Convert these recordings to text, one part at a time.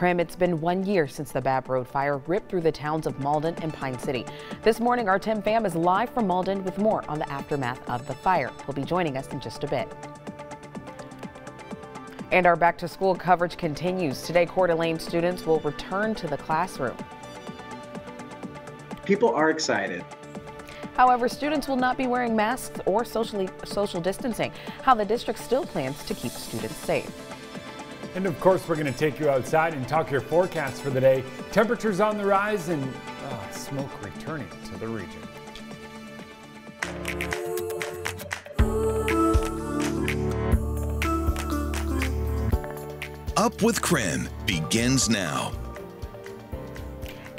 KREM, it's been one year since the Babb Road fire ripped through the towns of Malden and Pine City. This morning, our Tim Pham is live from Malden with more on the aftermath of the fire. He'll be joining us in just a bit. And our back to school coverage continues. Today, Coeur d'Alene students will return to the classroom. People are excited. However, students will not be wearing masks or socially, social distancing. How the district still plans to keep students safe. And of course, we're going to take you outside and talk your forecast for the day. Temperatures on the rise and uh, smoke returning to the region. Up with KREM begins now.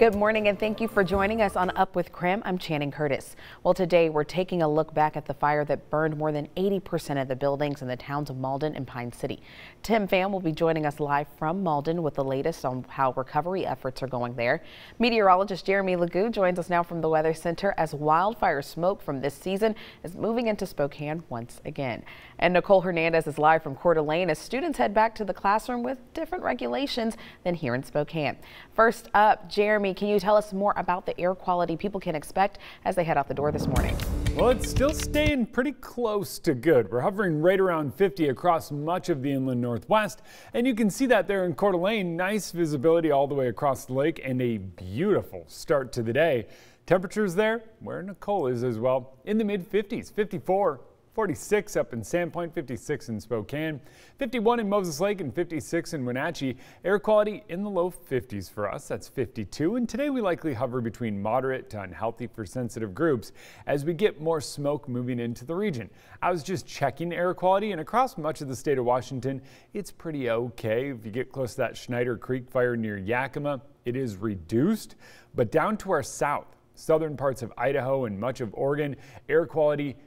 Good morning and thank you for joining us on Up with KREM. I'm Channing Curtis. Well, today we're taking a look back at the fire that burned more than 80% of the buildings in the towns of Malden and Pine City. Tim Pham will be joining us live from Malden with the latest on how recovery efforts are going there. Meteorologist Jeremy LaGoo joins us now from the Weather Center as wildfire smoke from this season is moving into Spokane once again. And Nicole Hernandez is live from Coeur d'Alene as students head back to the classroom with different regulations than here in Spokane. First up, Jeremy can you tell us more about the air quality people can expect as they head out the door this morning? Well, it's still staying pretty close to good. We're hovering right around 50 across much of the inland northwest, and you can see that there in Coeur d'Alene. Nice visibility all the way across the lake and a beautiful start to the day. Temperatures there, where Nicole is as well, in the mid 50s, 54 46 up in Sandpoint, 56 in Spokane, 51 in Moses Lake, and 56 in Wenatchee. Air quality in the low 50s for us. That's 52. And today we likely hover between moderate to unhealthy for sensitive groups as we get more smoke moving into the region. I was just checking air quality, and across much of the state of Washington, it's pretty okay. If you get close to that Schneider Creek fire near Yakima, it is reduced. But down to our south, southern parts of Idaho and much of Oregon, air quality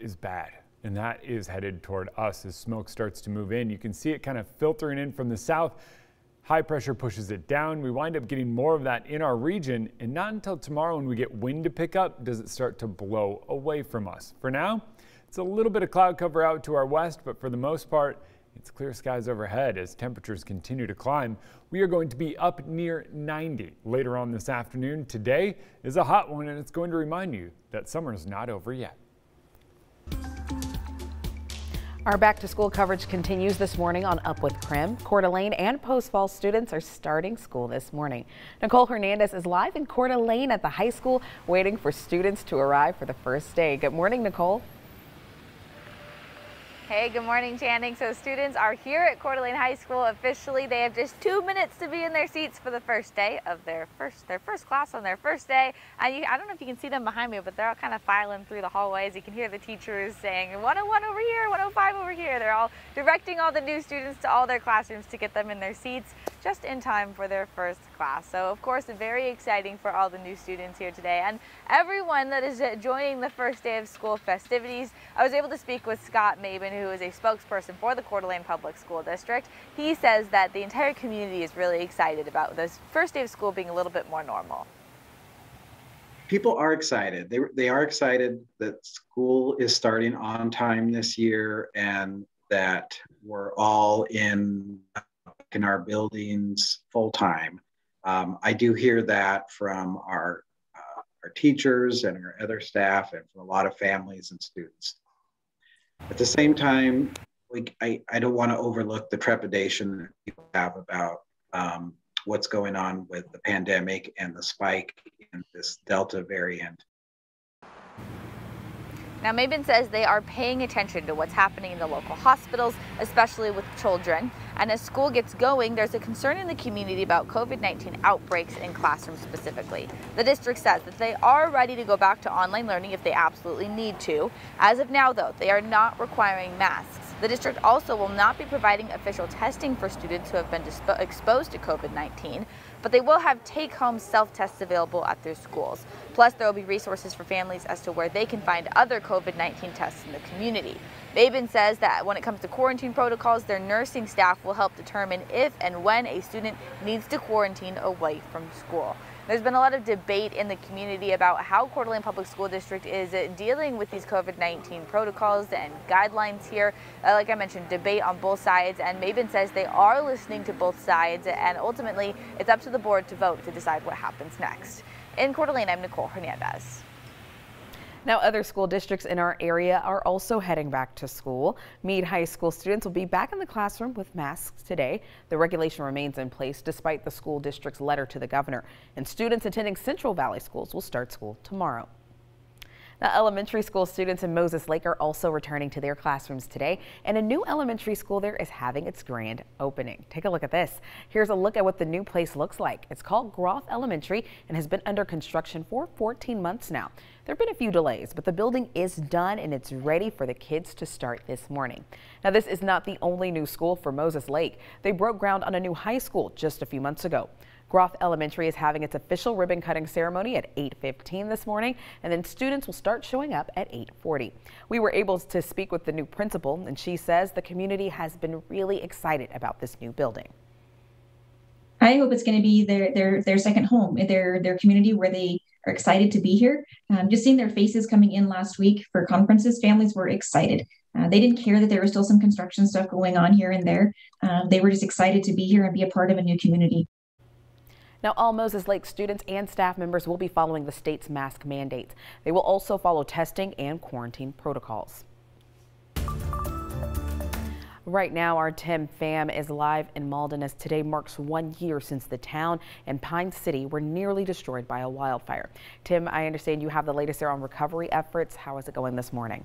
is bad. And that is headed toward us as smoke starts to move in. You can see it kind of filtering in from the south. High pressure pushes it down. We wind up getting more of that in our region. And not until tomorrow when we get wind to pick up does it start to blow away from us. For now, it's a little bit of cloud cover out to our west, but for the most part, it's clear skies overhead as temperatures continue to climb. We are going to be up near 90 later on this afternoon. Today is a hot one, and it's going to remind you that summer is not over yet. Our back to school coverage continues this morning on Up with KREM. Coeur d'Alene and Post Falls students are starting school this morning. Nicole Hernandez is live in Coeur d'Alene at the high school waiting for students to arrive for the first day. Good morning, Nicole. Hey, good morning, Channing. So students are here at Coeur d'Alene High School officially. They have just two minutes to be in their seats for the first day of their first their first class on their first day. I don't know if you can see them behind me, but they're all kind of filing through the hallways. You can hear the teachers saying 101 over here, 105 over here. They're all directing all the new students to all their classrooms to get them in their seats just in time for their first class. So of course, very exciting for all the new students here today and everyone that is joining the first day of school festivities. I was able to speak with Scott Maben, who is a spokesperson for the Coeur d'Alene Public School District. He says that the entire community is really excited about this first day of school being a little bit more normal. People are excited. They, they are excited that school is starting on time this year and that we're all in in our buildings full time. Um, I do hear that from our uh, our teachers and our other staff and from a lot of families and students. At the same time, we, I, I don't want to overlook the trepidation that people have about um, what's going on with the pandemic and the spike in this Delta variant. Now, Maben says they are paying attention to what's happening in the local hospitals, especially with children. And as school gets going, there's a concern in the community about COVID-19 outbreaks in classrooms specifically. The district says that they are ready to go back to online learning if they absolutely need to. As of now, though, they are not requiring masks. The district also will not be providing official testing for students who have been exposed to COVID-19, but they will have take-home self-tests available at their schools. Plus, there will be resources for families as to where they can find other COVID-19 tests in the community. Maben says that when it comes to quarantine protocols, their nursing staff will help determine if and when a student needs to quarantine away from school. There's been a lot of debate in the community about how Coeur d'Alene Public School District is dealing with these COVID-19 protocols and guidelines here. Uh, like I mentioned, debate on both sides, and Maben says they are listening to both sides, and ultimately it's up to the board to vote to decide what happens next. In Coeur d'Alene, I'm Nicole Hernandez. Now, other school districts in our area are also heading back to school. Mead High School students will be back in the classroom with masks today. The regulation remains in place despite the school district's letter to the governor. And students attending Central Valley schools will start school tomorrow. Now, elementary school students in Moses Lake are also returning to their classrooms today, and a new elementary school there is having its grand opening. Take a look at this. Here's a look at what the new place looks like. It's called Groff Elementary and has been under construction for 14 months now. There have been a few delays, but the building is done and it's ready for the kids to start this morning. Now, this is not the only new school for Moses Lake. They broke ground on a new high school just a few months ago. Groff Elementary is having its official ribbon cutting ceremony at 8.15 this morning, and then students will start showing up at 8.40. We were able to speak with the new principal, and she says the community has been really excited about this new building. I hope it's going to be their their their second home, their their community where they are excited to be here. Um, just seeing their faces coming in last week for conferences, families were excited. Uh, they didn't care that there was still some construction stuff going on here and there. Um, they were just excited to be here and be a part of a new community. Now, all Moses Lake students and staff members will be following the state's mask mandates. They will also follow testing and quarantine protocols. Right now, our Tim Pham is live in Malden as today marks one year since the town and Pine City were nearly destroyed by a wildfire. Tim, I understand you have the latest there on recovery efforts. How is it going this morning?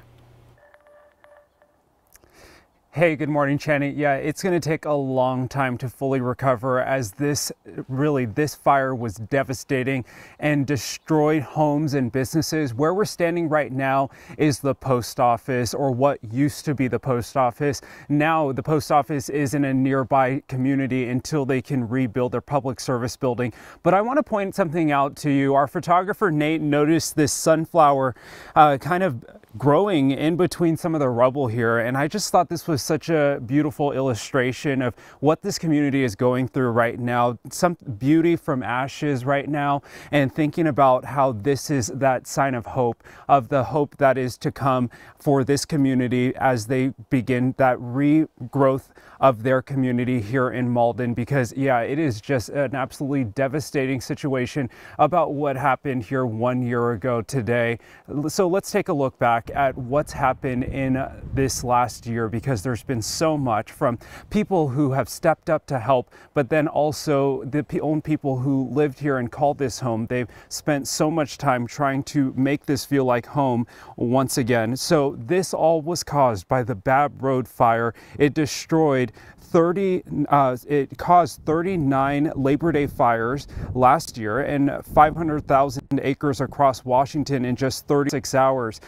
Hey, good morning, Channing. Yeah, it's going to take a long time to fully recover as this really this fire was devastating and destroyed homes and businesses. Where we're standing right now is the post office or what used to be the post office. Now the post office is in a nearby community until they can rebuild their public service building. But I want to point something out to you. Our photographer Nate noticed this sunflower uh, kind of growing in between some of the rubble here and I just thought this was such a beautiful illustration of what this community is going through right now. Some beauty from ashes right now and thinking about how this is that sign of hope, of the hope that is to come for this community as they begin that regrowth of their community here in Malden because yeah, it is just an absolutely devastating situation about what happened here one year ago today. So let's take a look back at what's happened in this last year because there's been so much from people who have stepped up to help, but then also the own people who lived here and called this home. They've spent so much time trying to make this feel like home once again. So this all was caused by the Babb Road fire. It destroyed 30, uh, it caused 39 Labor Day fires last year and 500,000 acres across Washington in just 36 hours.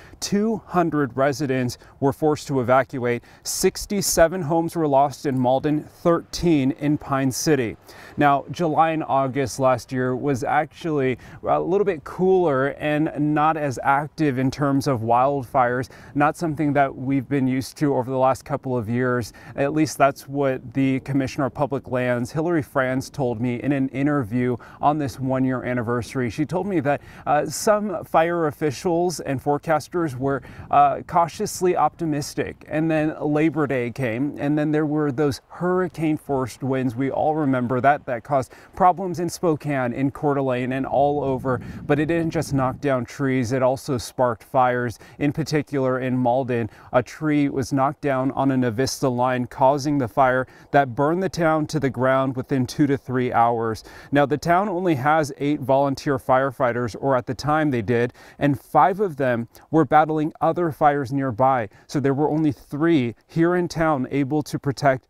200 residents were forced to evacuate. 67 homes were lost in Malden, 13 in Pine City. Now, July and August last year was actually a little bit cooler and not as active in terms of wildfires, not something that we've been used to over the last couple of years. At least that's what the Commissioner of Public Lands, Hilary Franz, told me in an interview on this one year anniversary. She told me that uh, some fire officials and forecasters were uh, cautiously optimistic. And then Labor Day came, and then there were those hurricane forced winds. We all remember that, that caused problems in Spokane, in Coeur d'Alene, and all over. But it didn't just knock down trees, it also sparked fires. In particular, in Malden, a tree was knocked down on an Avista line, causing the fire that burned the town to the ground within two to three hours. Now, the town only has eight volunteer firefighters, or at the time they did, and five of them were battling other fires nearby. So there were only three here in town able to protect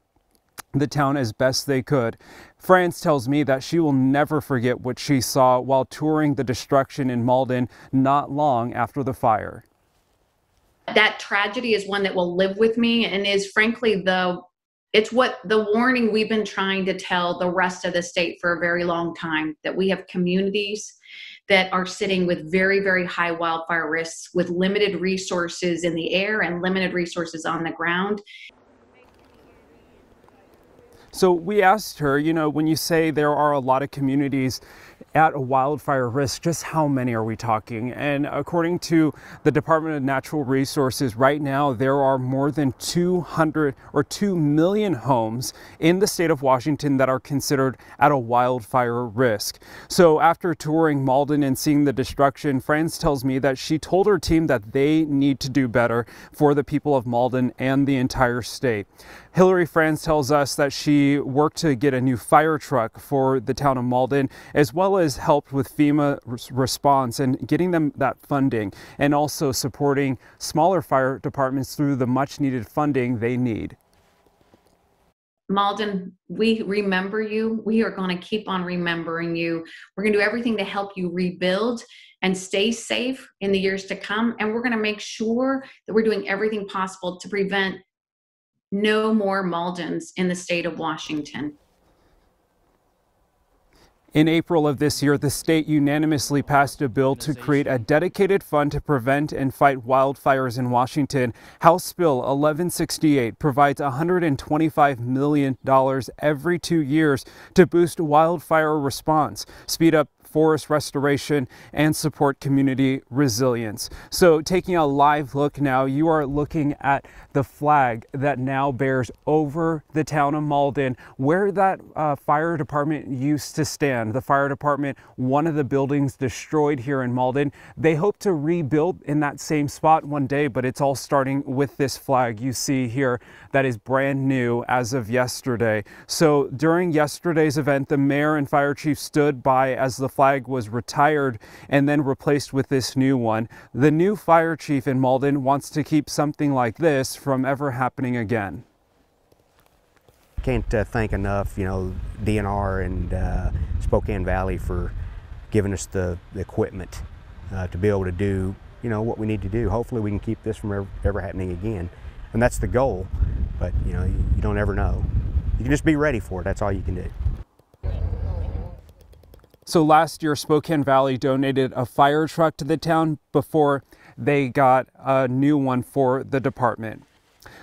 the town as best they could. Franz tells me that she will never forget what she saw while touring the destruction in Malden not long after the fire. That tragedy is one that will live with me and is frankly the it's what the warning we've been trying to tell the rest of the state for a very long time that we have communities that are sitting with very, very high wildfire risks with limited resources in the air and limited resources on the ground. So we asked her, you know, when you say there are a lot of communities at a wildfire risk, just how many are we talking? And according to the Department of Natural Resources, right now there are more than 200 or 2 million homes in the state of Washington that are considered at a wildfire risk. So after touring Malden and seeing the destruction, Franz tells me that she told her team that they need to do better for the people of Malden and the entire state. Hilary Franz tells us that she worked to get a new fire truck for the town of Malden, as well as helped with FEMA response and getting them that funding, and also supporting smaller fire departments through the much needed funding they need. Malden, we remember you. We are going to keep on remembering you. We're going to do everything to help you rebuild and stay safe in the years to come. And we're going to make sure that we're doing everything possible to prevent no more Maldens in the state of Washington. In April of this year, the state unanimously passed a bill to create a dedicated fund to prevent and fight wildfires in Washington. House Bill 1168 provides $125 million every two years to boost wildfire response, speed up forest restoration, and support community resilience. So taking a live look now, you are looking at the flag that now bears over the town of Malden, where that uh, fire department used to stand. The fire department, one of the buildings destroyed here in Malden. They hope to rebuild in that same spot one day, but it's all starting with this flag you see here that is brand new as of yesterday. So during yesterday's event, the mayor and fire chief stood by as the flag was retired and then replaced with this new one. The new fire chief in Malden wants to keep something like this from ever happening again. Can't uh, thank enough, you know, DNR and uh, Spokane Valley for giving us the, the equipment uh, to be able to do, you know, what we need to do. Hopefully we can keep this from ever, ever happening again. And that's the goal, but you know, you, you don't ever know. You can just be ready for it. That's all you can do. So last year, Spokane Valley donated a fire truck to the town before they got a new one for the department.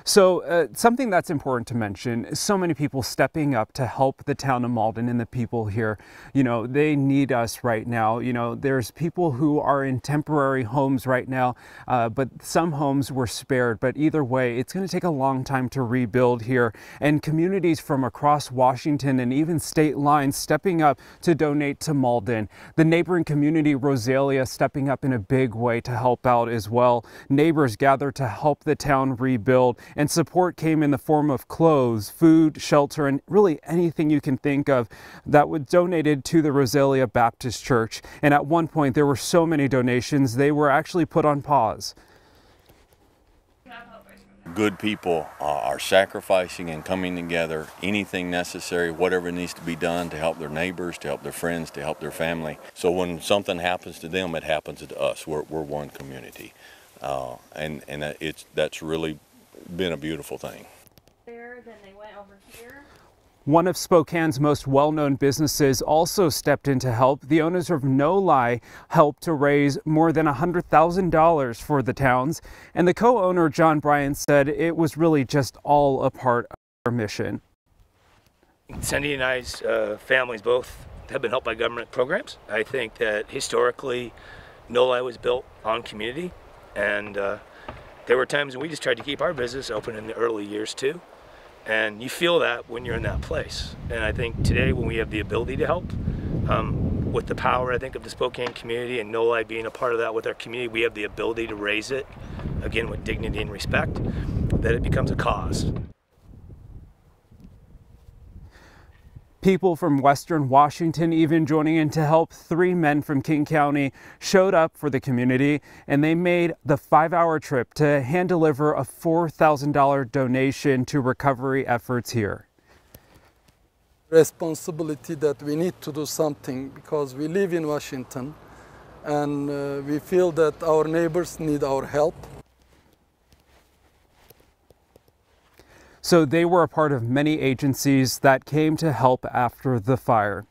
So uh, something that's important to mention is so many people stepping up to help the town of Malden and the people here. You know, they need us right now. You know, there's people who are in temporary homes right now, uh, but some homes were spared. But either way, it's going to take a long time to rebuild here. And communities from across Washington and even state lines stepping up to donate to Malden. The neighboring community, Rosalia, stepping up in a big way to help out as well. Neighbors gather to help the town rebuild and support came in the form of clothes, food, shelter, and really anything you can think of that was donated to the Rosalia Baptist Church. And at one point, there were so many donations, they were actually put on pause. Good people are sacrificing and coming together, anything necessary, whatever needs to be done to help their neighbors, to help their friends, to help their family. So when something happens to them, it happens to us. We're, we're one community. Uh, and and it's that's really been a beautiful thing. There, then they went over here. One of Spokane's most well-known businesses also stepped in to help. The owners of No-Li helped to raise more than $100,000 for the towns. And the co-owner, John Bryant, said it was really just all a part of our mission. Cindy and I's uh, families both have been helped by government programs. I think that historically, No-Li was built on community and uh, there were times when we just tried to keep our business open in the early years too. And you feel that when you're in that place. And I think today when we have the ability to help, um, with the power, I think, of the Spokane community and No-Li being a part of that with our community, we have the ability to raise it, again, with dignity and respect, that it becomes a cause. People from Western Washington even joining in to help. Three men from King County showed up for the community and they made the five hour trip to hand deliver a $4,000 donation to recovery efforts here. Responsibility that we need to do something because we live in Washington and uh, we feel that our neighbors need our help So they were a part of many agencies that came to help after the fire.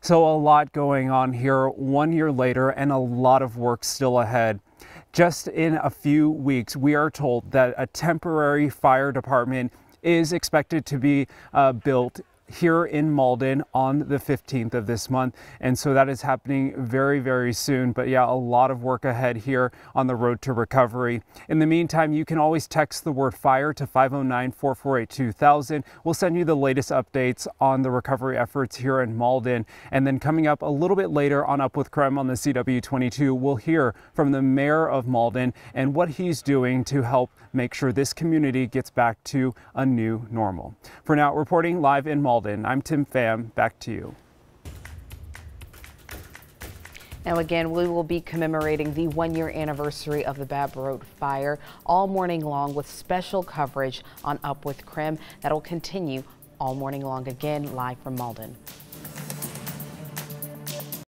So a lot going on here one year later and a lot of work still ahead. Just in a few weeks, we are told that a temporary fire department is expected to be uh, built here in Malden on the 15th of this month. And so that is happening very, very soon. But yeah, a lot of work ahead here on the road to recovery. In the meantime, you can always text the word fire to 509 448 2000. We'll send you the latest updates on the recovery efforts here in Malden. And then coming up a little bit later on Up with Krem on the CW22, we'll hear from the mayor of Malden and what he's doing to help make sure this community gets back to a new normal. For now, reporting live in Malden, I'm Tim Pham. Back to you. Now again, we will be commemorating the one year anniversary of the Babb Road fire all morning long with special coverage on Up with KREM. that'll continue all morning long again live from Malden.